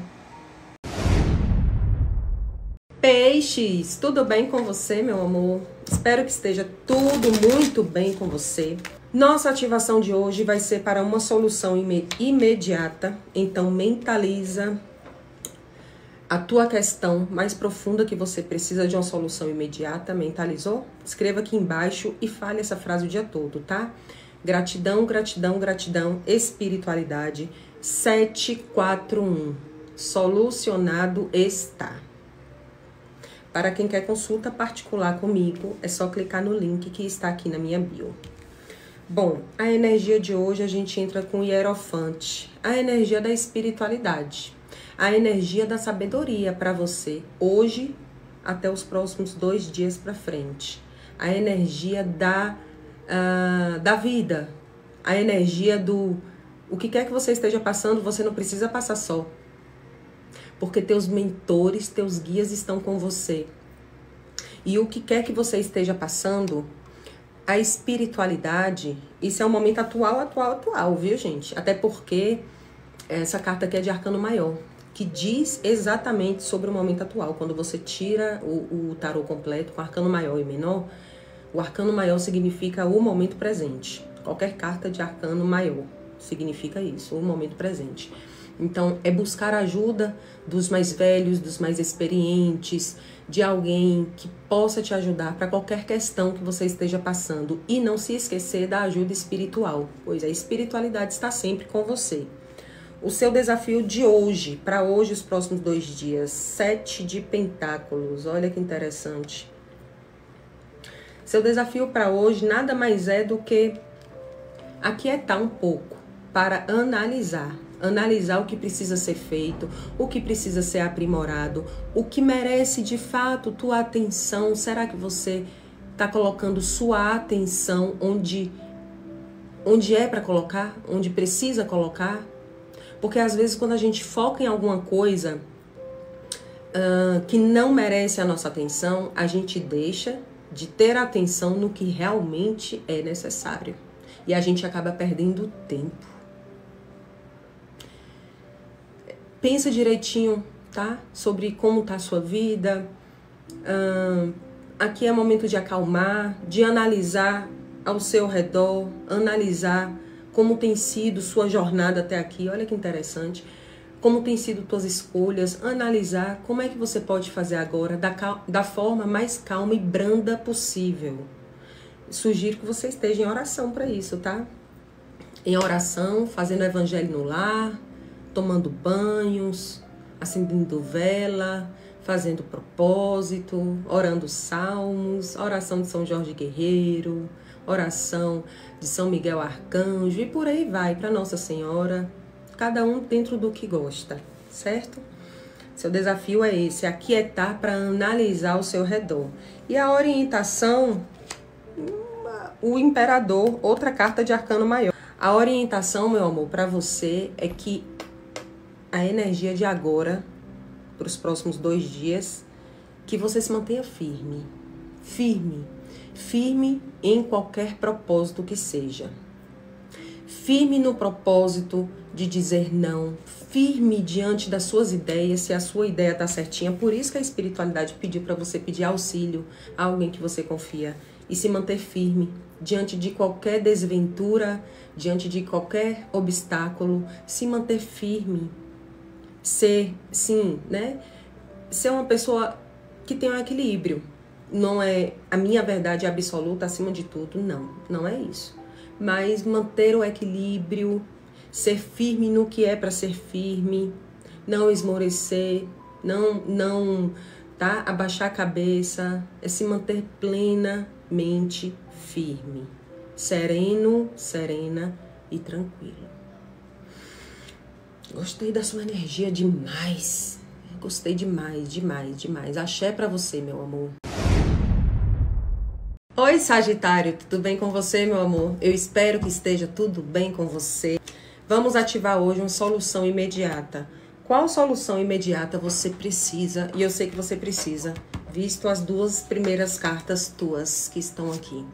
Peixes, tudo bem com você, meu amor? Espero que esteja tudo muito bem com você. Nossa ativação de hoje vai ser para uma solução imediata, então mentaliza a tua questão mais profunda que você precisa de uma solução imediata, mentalizou? Escreva aqui embaixo e fale essa frase o dia todo, tá? Gratidão, gratidão, gratidão, espiritualidade 741. Solucionado está. Para quem quer consulta particular comigo, é só clicar no link que está aqui na minha bio. Bom, a energia de hoje a gente entra com o Hierofante, a energia da espiritualidade a energia da sabedoria para você hoje até os próximos dois dias para frente. A energia da, uh, da vida, a energia do o que quer que você esteja passando, você não precisa passar só. Porque teus mentores, teus guias estão com você. E o que quer que você esteja passando, a espiritualidade, isso é um momento atual, atual, atual, viu, gente? Até porque essa carta aqui é de arcano maior que diz exatamente sobre o momento atual. Quando você tira o, o tarô completo com arcano maior e menor, o arcano maior significa o momento presente. Qualquer carta de arcano maior significa isso, o momento presente. Então, é buscar ajuda dos mais velhos, dos mais experientes, de alguém que possa te ajudar para qualquer questão que você esteja passando. E não se esquecer da ajuda espiritual, pois a espiritualidade está sempre com você o seu desafio de hoje, para hoje, os próximos dois dias. Sete de pentáculos, olha que interessante. Seu desafio para hoje nada mais é do que aquietar um pouco para analisar. Analisar o que precisa ser feito, o que precisa ser aprimorado, o que merece de fato tua atenção. Será que você está colocando sua atenção onde, onde é para colocar, onde precisa colocar? Porque às vezes quando a gente foca em alguma coisa uh, que não merece a nossa atenção, a gente deixa de ter atenção no que realmente é necessário. E a gente acaba perdendo tempo. Pensa direitinho, tá? Sobre como tá a sua vida. Aqui é momento de acalmar, de analisar ao seu redor, analisar como tem sido sua jornada até aqui. Olha que interessante. Como tem sido suas escolhas, analisar como é que você pode fazer agora da, da forma mais calma e branda possível. Sugiro que você esteja em oração para isso, tá? Em oração, fazendo o evangelho no lar, tomando banhos, acendendo vela, fazendo propósito, orando salmos, oração de São Jorge Guerreiro, oração de São Miguel Arcanjo e por aí vai para Nossa Senhora, cada um dentro do que gosta, certo? Seu desafio é esse, aquietar para analisar o seu redor. E a orientação, o imperador, outra carta de arcano maior. A orientação, meu amor, para você é que a energia de agora, para os próximos dois dias, que você se mantenha firme. Firme. Firme em qualquer propósito que seja. Firme no propósito de dizer não. Firme diante das suas ideias, se a sua ideia está certinha. Por isso que a espiritualidade pediu para você pedir auxílio a alguém que você confia e se manter firme diante de qualquer desventura, diante de qualquer obstáculo, se manter firme, ser, sim, né? Ser uma pessoa que tem um equilíbrio. Não é a minha verdade absoluta acima de tudo, não, não é isso. Mas manter o equilíbrio, ser firme no que é para ser firme, não esmorecer, não não tá abaixar a cabeça, é se manter plenamente firme, sereno, serena e tranquilo. Gostei da sua energia demais. Gostei demais, demais, demais. Axé para você, meu amor. Oi, Sagitário, tudo bem com você, meu amor? Eu espero que esteja tudo bem com você. Vamos ativar hoje uma solução imediata. Qual solução imediata você precisa? E eu sei que você precisa, visto as duas primeiras cartas tuas que estão aqui.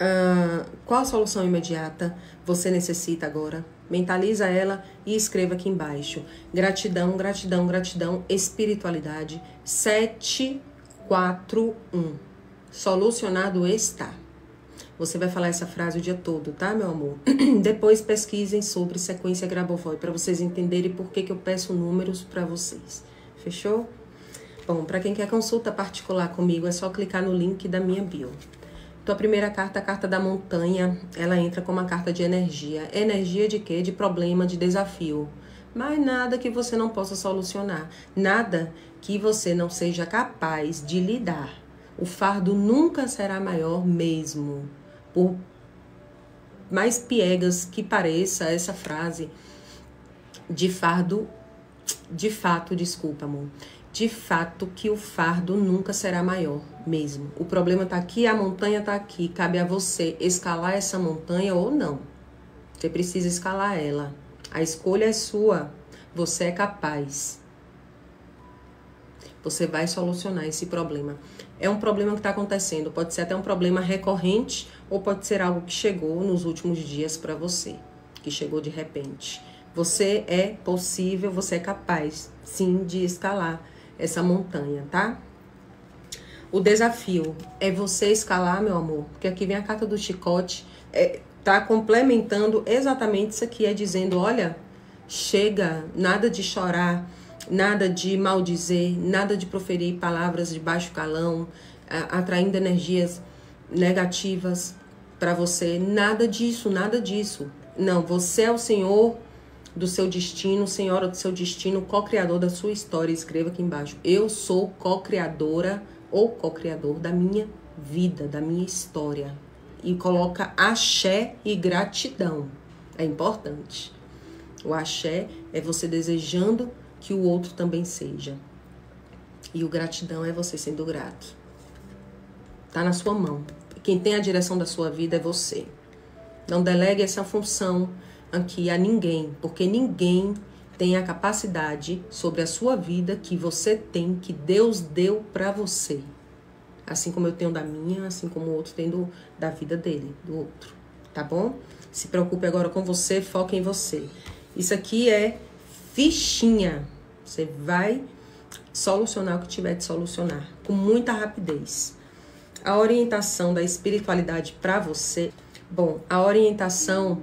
Uh, qual solução imediata você necessita agora? Mentaliza ela e escreva aqui embaixo. Gratidão, gratidão, gratidão, espiritualidade. 741. Solucionado está. Você vai falar essa frase o dia todo, tá, meu amor? [CLEARS THROAT] Depois pesquisem sobre sequência Grabovoi para vocês entenderem por que, que eu peço números para vocês. Fechou? Bom, para quem quer consulta particular comigo, é só clicar no link da minha bio. Tua primeira carta, a carta da montanha, ela entra como uma carta de energia. Energia de quê? De problema, de desafio. Mas nada que você não possa solucionar. Nada que você não seja capaz de lidar. O fardo nunca será maior mesmo. Por mais piegas que pareça essa frase, de fardo, de fato, desculpa, amor de fato que o fardo nunca será maior mesmo. O problema está aqui, a montanha está aqui. Cabe a você escalar essa montanha ou não. Você precisa escalar ela. A escolha é sua. Você é capaz. Você vai solucionar esse problema. É um problema que está acontecendo. Pode ser até um problema recorrente ou pode ser algo que chegou nos últimos dias para você, que chegou de repente. Você é possível, você é capaz, sim, de escalar essa montanha, tá? O desafio é você escalar, meu amor, porque aqui vem a carta do chicote, é, tá complementando exatamente isso aqui, é dizendo, olha, chega, nada de chorar, nada de maldizer, nada de proferir palavras de baixo calão, atraindo energias negativas para você, nada disso, nada disso. Não, você é o Senhor do seu destino, senhora do seu destino, co-criador da sua história. Escreva aqui embaixo. Eu sou co-criadora ou co-criador da minha vida, da minha história. E coloca axé e gratidão. É importante. O axé é você desejando que o outro também seja. E o gratidão é você sendo grato. Tá na sua mão. Quem tem a direção da sua vida é você. Não delegue essa função aqui a ninguém, porque ninguém tem a capacidade sobre a sua vida que você tem, que Deus deu para você. Assim como eu tenho da minha, assim como o outro tem do, da vida dele, do outro. Tá bom? Se preocupe agora com você, foque em você. Isso aqui é fichinha. Você vai solucionar o que tiver de solucionar com muita rapidez. A orientação da espiritualidade para você. Bom, a orientação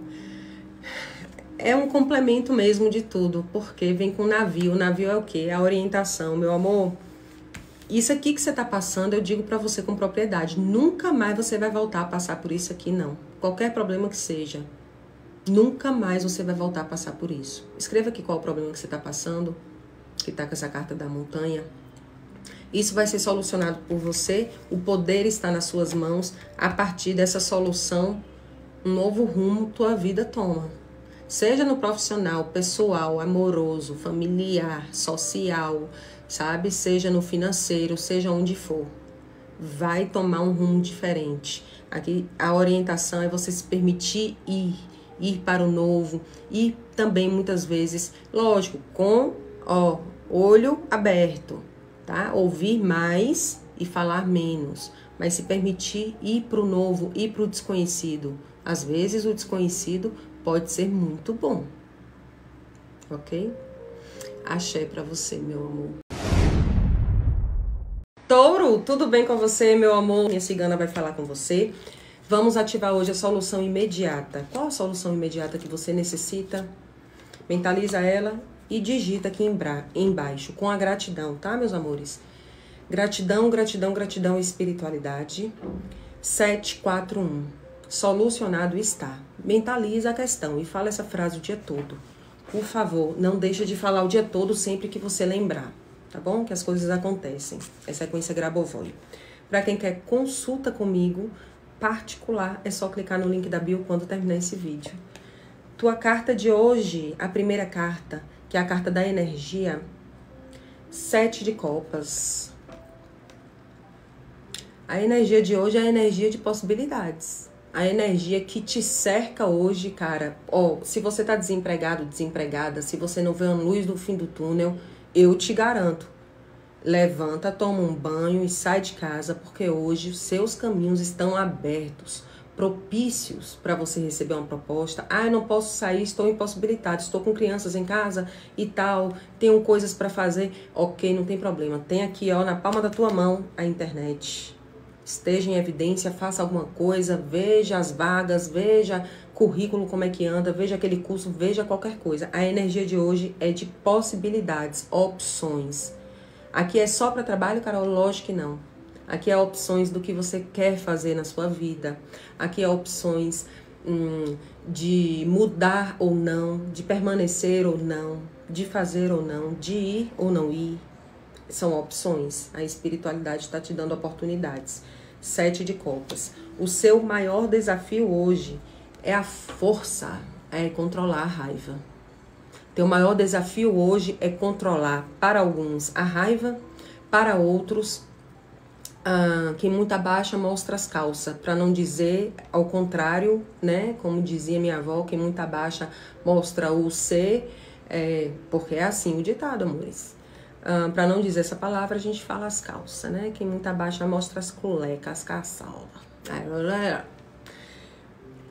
é um complemento mesmo de tudo, porque vem com navio. O navio é o quê? A orientação, meu amor. Isso aqui que você está passando, eu digo para você com propriedade. Nunca mais você vai voltar a passar por isso aqui, não. Qualquer problema que seja. Nunca mais você vai voltar a passar por isso. Escreva aqui qual o problema que você está passando, que está com essa carta da montanha. Isso vai ser solucionado por você. O poder está nas suas mãos. A partir dessa solução, um novo rumo tua vida toma seja no profissional, pessoal, amoroso, familiar, social, sabe? Seja no financeiro, seja onde for. Vai tomar um rumo diferente. Aqui a orientação é você se permitir ir ir para o novo e também muitas vezes, lógico, com ó, olho aberto, tá? Ouvir mais e falar menos, mas se permitir ir para o novo, ir para o desconhecido. Às vezes o desconhecido pode ser muito bom, ok? Axé para você, meu amor. Touro, tudo bem com você, meu amor? Minha cigana vai falar com você. Vamos ativar hoje a solução imediata. Qual a solução imediata que você necessita? Mentaliza ela e digita aqui embaixo com a gratidão, tá, meus amores? Gratidão, gratidão, gratidão espiritualidade. 741. Solucionado está. Mentaliza a questão e fala essa frase o dia todo. Por favor, não deixa de falar o dia todo sempre que você lembrar, tá bom? Que as coisas acontecem. É sequência Grabovoi. Para quem quer consulta comigo particular, é só clicar no link da bio quando terminar esse vídeo. Tua carta de hoje, a primeira carta, que é a carta da energia, sete de copas. A energia de hoje é a energia de possibilidades. A energia que te cerca hoje, cara. Ó, se você tá desempregado, desempregada, se você não vê a luz do fim do túnel, eu te garanto. Levanta, toma um banho e sai de casa, porque hoje os seus caminhos estão abertos, propícios para você receber uma proposta. Ah, eu não posso sair, estou impossibilitado, estou com crianças em casa e tal, tenho coisas para fazer. Ok, não tem problema. Tem aqui, ó, na palma da tua mão a internet esteja em evidência, faça alguma coisa, veja as vagas, veja currículo como é que anda, veja aquele curso, veja qualquer coisa. A energia de hoje é de possibilidades, opções. Aqui é só para trabalho, Carol? Lógico que não. Aqui é opções do que você quer fazer na sua vida. Aqui é opções hum, de mudar ou não, de permanecer ou não, de fazer ou não, de ir ou não ir. São opções. A espiritualidade está te dando oportunidades. Sete de copas. O seu maior desafio hoje é a força, é controlar a raiva. Teu maior desafio hoje é controlar, para alguns, a raiva, para outros, ah, quem muita baixa mostra as calças, para não dizer ao contrário, né? Como dizia minha avó, quem muita baixa mostra o ser, é, porque é assim o ditado, amores. Uh, para não dizer essa palavra, a gente fala as calças, né? Quem muito abaixa mostra as culecas, as caçalas.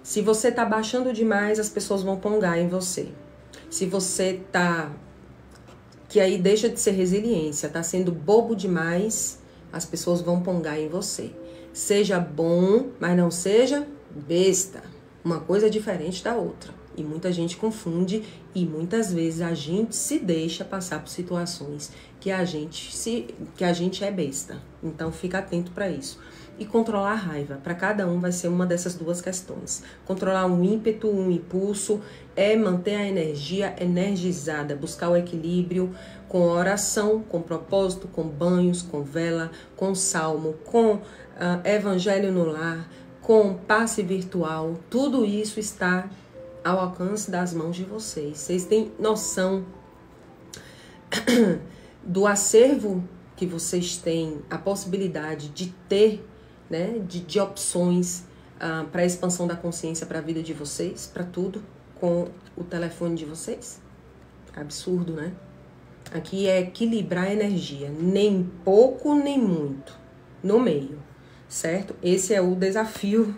Se você tá baixando demais, as pessoas vão pongar em você. Se você tá que aí deixa de ser resiliência, tá sendo bobo demais, as pessoas vão pongar em você. Seja bom, mas não seja besta. Uma coisa é diferente da outra. E muita gente confunde e muitas vezes a gente se deixa passar por situações que a gente se que a gente é besta. Então fica atento para isso. E controlar a raiva, para cada um vai ser uma dessas duas questões. Controlar um ímpeto, um impulso é manter a energia energizada, buscar o equilíbrio com oração, com propósito, com banhos, com vela, com salmo, com uh, evangelho no lar, com passe virtual. Tudo isso está ao alcance das mãos de vocês. Vocês têm noção [COUGHS] do acervo que vocês têm, a possibilidade de ter, né, de, de opções ah, para a expansão da consciência para a vida de vocês, para tudo, com o telefone de vocês? Absurdo, né? Aqui é equilibrar a energia, nem pouco nem muito, no meio, certo? Esse é o desafio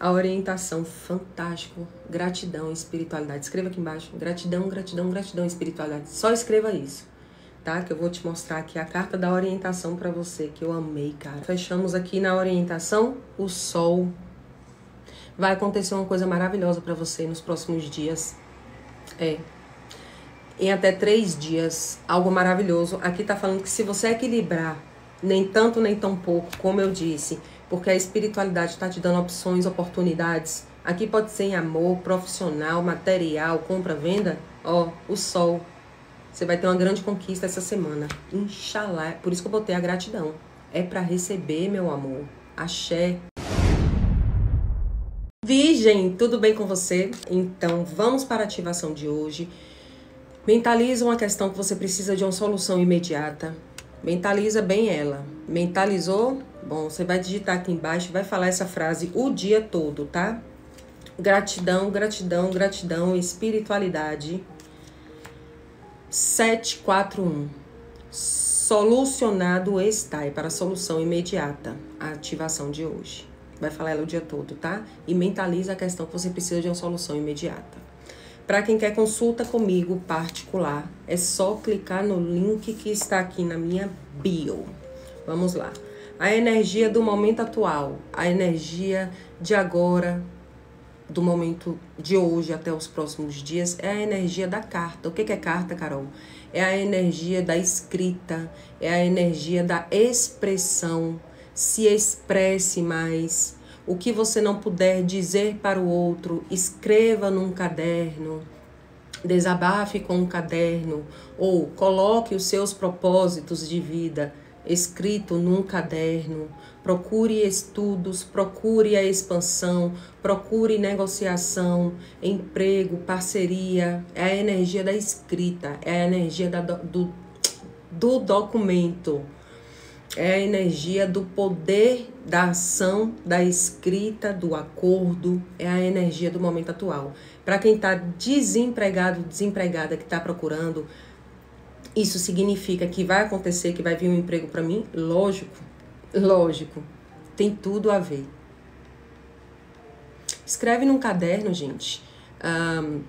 a orientação, fantástico. Gratidão, espiritualidade. Escreva aqui embaixo. Gratidão, gratidão, gratidão, espiritualidade. Só escreva isso, tá? Que eu vou te mostrar aqui a carta da orientação para você, que eu amei, cara. Fechamos aqui na orientação o sol. Vai acontecer uma coisa maravilhosa para você nos próximos dias. É. Em até três dias, algo maravilhoso. Aqui tá falando que se você equilibrar, nem tanto nem tão pouco, como eu disse, porque a espiritualidade está te dando opções, oportunidades. Aqui pode ser em amor, profissional, material, compra, venda. Ó, o sol. Você vai ter uma grande conquista essa semana. Inxalá. Por isso que eu botei a gratidão. É para receber, meu amor. Axé. Virgem, tudo bem com você? Então, vamos para a ativação de hoje. Mentaliza uma questão que você precisa de uma solução imediata. Mentaliza bem ela. Mentalizou? Bom, você vai digitar aqui embaixo, vai falar essa frase o dia todo, tá? Gratidão, gratidão, gratidão, espiritualidade. 741. Solucionado está. É para solução imediata. A ativação de hoje. Vai falar ela o dia todo, tá? E mentaliza a questão que você precisa de uma solução imediata. Para quem quer consulta comigo particular, é só clicar no link que está aqui na minha bio. Vamos lá. A energia do momento atual, a energia de agora, do momento de hoje até os próximos dias, é a energia da carta. O que é carta, Carol? É a energia da escrita, é a energia da expressão. Se expresse mais, o que você não puder dizer para o outro, escreva num caderno, desabafe com um caderno ou coloque os seus propósitos de vida escrito num caderno. Procure estudos, procure a expansão, procure negociação, emprego, parceria. É a energia da escrita, é a energia da, do, do documento é a energia do poder da ação, da escrita, do acordo, é a energia do momento atual. Para quem está desempregado, desempregada, que está procurando, isso significa que vai acontecer, que vai vir um emprego para mim? Lógico, lógico, tem tudo a ver. Escreve num caderno, gente, um,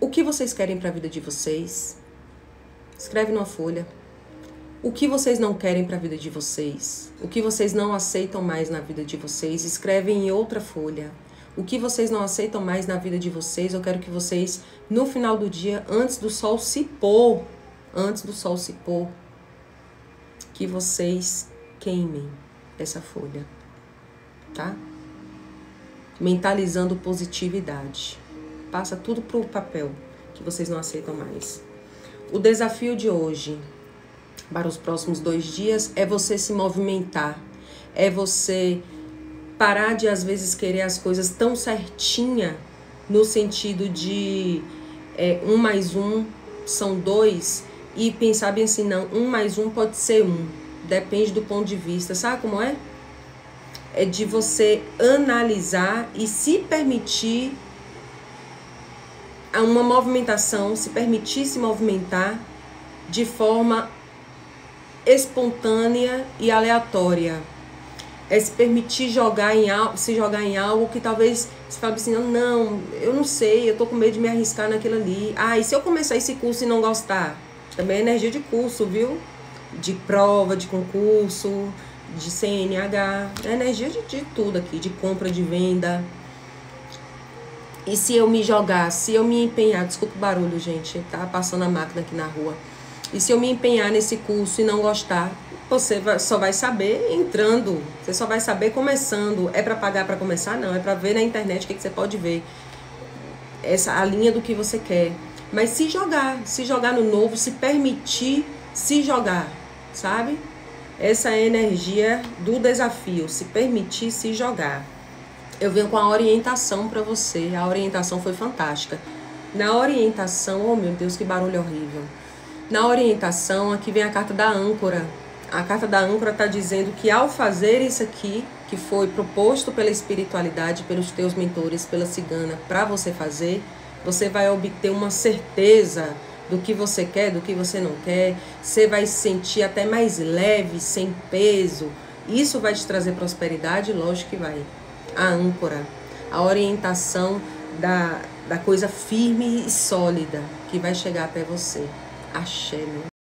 o que vocês querem para a vida de vocês. Escreve numa folha o que vocês não querem para a vida de vocês? O que vocês não aceitam mais na vida de vocês? Escrevem em outra folha. O que vocês não aceitam mais na vida de vocês? Eu quero que vocês, no final do dia, antes do sol se pôr, antes do sol se pôr, que vocês queimem essa folha, tá? Mentalizando positividade. Passa tudo pro papel que vocês não aceitam mais. O desafio de hoje para os próximos dois dias é você se movimentar, é você parar de às vezes querer as coisas tão certinha no sentido de é, um mais um são dois e pensar bem assim, não, um mais um pode ser um, depende do ponto de vista, sabe como é? É de você analisar e se permitir uma movimentação, se permitir se movimentar de forma espontânea e aleatória. É se permitir jogar em algo, se jogar em algo que talvez você fale assim, não, eu não sei, eu tô com medo de me arriscar naquilo ali. Ah, e se eu começar esse curso e não gostar? Também é energia de curso, viu? De prova, de concurso, de CNH, é energia de, de tudo aqui, de compra, de venda. E se eu me jogar, se eu me empenhar, desculpa o barulho, gente, tá passando a máquina aqui na rua e se eu me empenhar nesse curso e não gostar, você só vai saber entrando, você só vai saber começando. É para pagar para começar? Não, é para ver na internet o que, que você pode ver. Essa a linha do que você quer. Mas se jogar, se jogar no novo, se permitir se jogar, sabe? Essa é energia do desafio, se permitir se jogar. Eu venho com a orientação para você. A orientação foi fantástica. Na orientação, oh meu Deus, que barulho horrível. Na orientação, aqui vem a carta da âncora. A carta da âncora está dizendo que ao fazer isso aqui, que foi proposto pela espiritualidade, pelos teus mentores, pela cigana, para você fazer, você vai obter uma certeza do que você quer, do que você não quer. Você vai se sentir até mais leve, sem peso. Isso vai te trazer prosperidade? Lógico que vai. A âncora, a orientação da, da coisa firme e sólida que vai chegar até você. Axé, né?